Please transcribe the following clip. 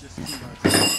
just too much.